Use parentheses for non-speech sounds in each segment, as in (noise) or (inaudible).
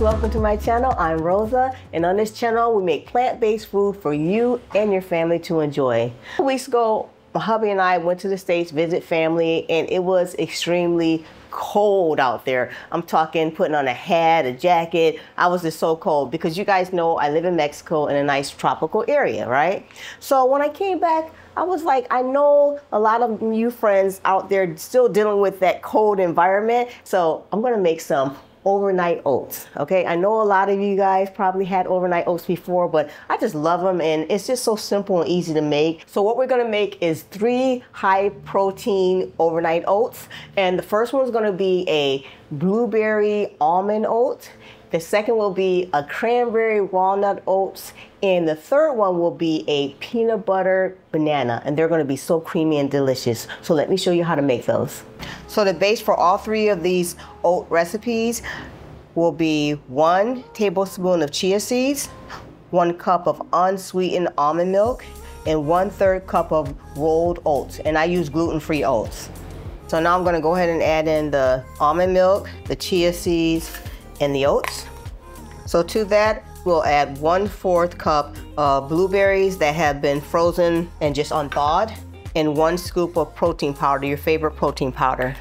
welcome to my channel. I'm Rosa, and on this channel, we make plant-based food for you and your family to enjoy. A weeks ago, my hubby and I went to the States, visit family, and it was extremely cold out there. I'm talking putting on a hat, a jacket. I was just so cold because you guys know I live in Mexico in a nice tropical area, right? So when I came back, I was like, I know a lot of you friends out there still dealing with that cold environment. So I'm gonna make some overnight oats. Okay, I know a lot of you guys probably had overnight oats before, but I just love them and it's just so simple and easy to make. So what we're gonna make is three high protein overnight oats. And the first one is gonna be a blueberry almond oat. The second will be a cranberry walnut oats. And the third one will be a peanut butter banana. And they're gonna be so creamy and delicious. So let me show you how to make those. So the base for all three of these oat recipes will be one tablespoon of chia seeds, one cup of unsweetened almond milk, and one third cup of rolled oats. And I use gluten-free oats. So now I'm gonna go ahead and add in the almond milk, the chia seeds, and the oats. So to that, we'll add one fourth cup of blueberries that have been frozen and just unthawed and one scoop of protein powder, your favorite protein powder.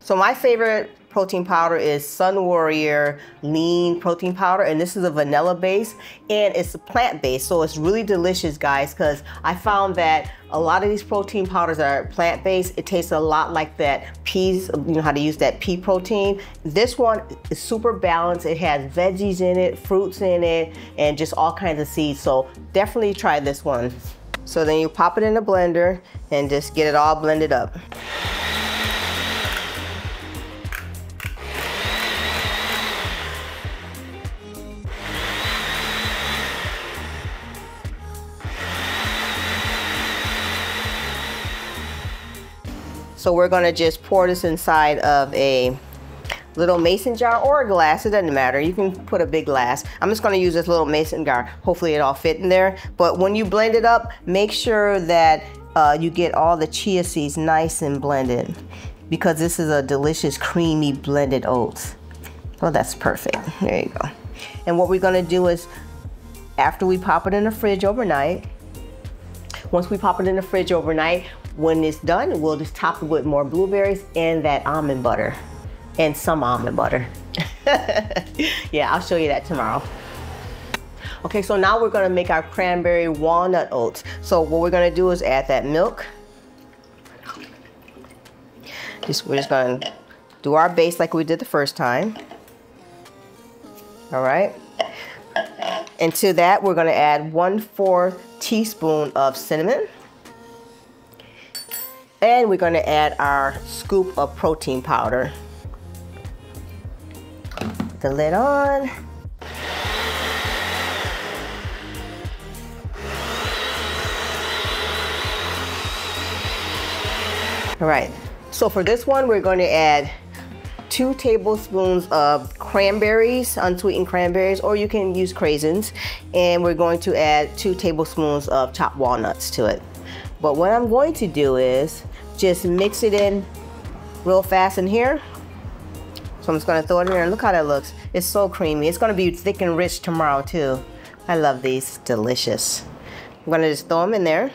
So my favorite protein powder is Sunwarrior Lean Protein Powder, and this is a vanilla base, and it's a plant based, so it's really delicious, guys, because I found that a lot of these protein powders are plant based. It tastes a lot like that peas, you know how to use that pea protein. This one is super balanced. It has veggies in it, fruits in it, and just all kinds of seeds, so definitely try this one. So then you pop it in a blender and just get it all blended up. So we're gonna just pour this inside of a little mason jar or a glass, it doesn't matter. You can put a big glass. I'm just gonna use this little mason jar. Hopefully it all fit in there. But when you blend it up, make sure that uh, you get all the chia seeds nice and blended because this is a delicious creamy blended oats. Oh, that's perfect. There you go. And what we're gonna do is after we pop it in the fridge overnight, once we pop it in the fridge overnight, when it's done, we'll just top it with more blueberries and that almond butter and some almond butter. (laughs) yeah, I'll show you that tomorrow. Okay, so now we're gonna make our cranberry walnut oats. So what we're gonna do is add that milk. Just, we're just gonna do our base like we did the first time. All right. And to that, we're gonna add one fourth teaspoon of cinnamon. And we're gonna add our scoop of protein powder the lid on. All right, so for this one, we're going to add two tablespoons of cranberries, unsweetened cranberries, or you can use craisins. And we're going to add two tablespoons of chopped walnuts to it. But what I'm going to do is just mix it in real fast in here. So I'm just gonna throw it in there and look how that looks. It's so creamy. It's gonna be thick and rich tomorrow too. I love these, delicious. I'm gonna just throw them in there.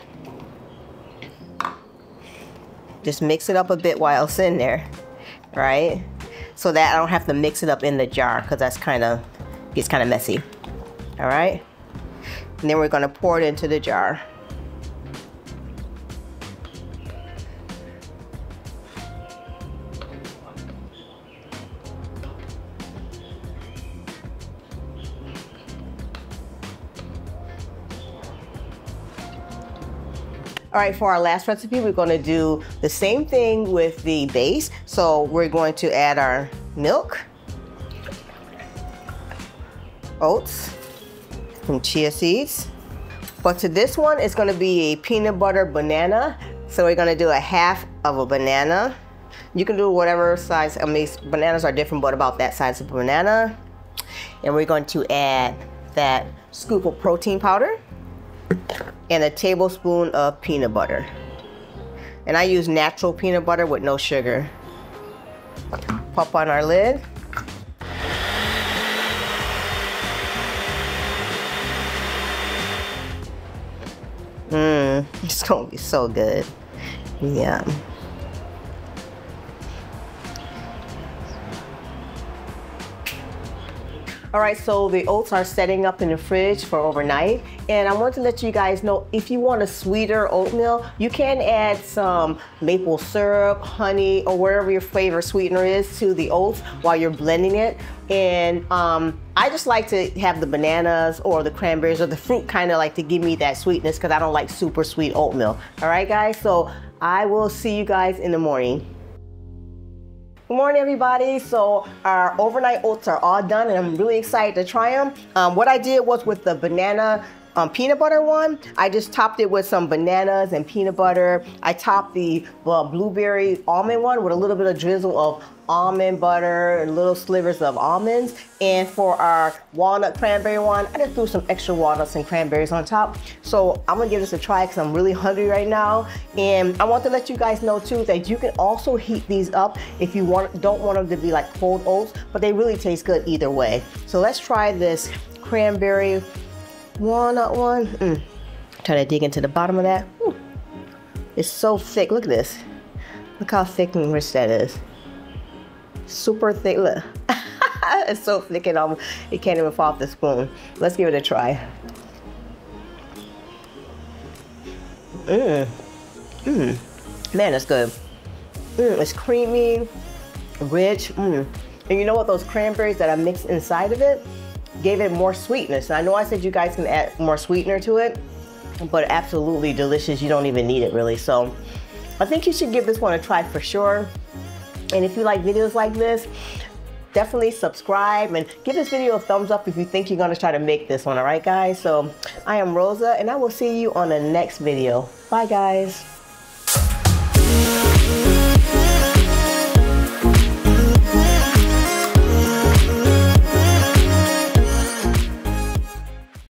Just mix it up a bit while it's in there, right? So that I don't have to mix it up in the jar because that's kind of, gets kind of messy, all right? And then we're gonna pour it into the jar. All right, for our last recipe, we're gonna do the same thing with the base. So we're going to add our milk, oats, some chia seeds. But to this one, it's gonna be a peanut butter banana. So we're gonna do a half of a banana. You can do whatever size, I mean, bananas are different, but about that size of a banana. And we're going to add that scoop of protein powder and a tablespoon of peanut butter. And I use natural peanut butter with no sugar. Pop on our lid. Mmm, (laughs) it's gonna be so good. Yum. Yeah. All right, so the oats are setting up in the fridge for overnight. And I want to let you guys know if you want a sweeter oatmeal, you can add some maple syrup, honey, or whatever your favorite sweetener is to the oats while you're blending it. And um, I just like to have the bananas or the cranberries or the fruit kind of like to give me that sweetness because I don't like super sweet oatmeal. All right, guys, so I will see you guys in the morning. Good morning, everybody. So our overnight oats are all done, and I'm really excited to try them. Um, what I did was with the banana um, peanut butter one, I just topped it with some bananas and peanut butter. I topped the blueberry almond one with a little bit of drizzle of almond butter and little slivers of almonds. And for our walnut cranberry one, I just threw some extra walnuts and cranberries on top. So I'm gonna give this a try because I'm really hungry right now. And I want to let you guys know too that you can also heat these up if you want, don't want them to be like cold oats, but they really taste good either way. So let's try this cranberry walnut one. Mm. Try to dig into the bottom of that. Ooh. It's so thick. Look at this. Look how thick and rich that is. Super thick. Look. (laughs) it's so thick and um, it can't even fall off the spoon. Let's give it a try. Mmm. Mmm. Man, that's good. Mmm, it's creamy, rich. Mmm. And you know what? Those cranberries that I mixed inside of it, gave it more sweetness. And I know I said you guys can add more sweetener to it, but absolutely delicious. You don't even need it really. So I think you should give this one a try for sure. And if you like videos like this, definitely subscribe and give this video a thumbs up if you think you're gonna try to make this one, all right guys? So I am Rosa and I will see you on the next video. Bye guys.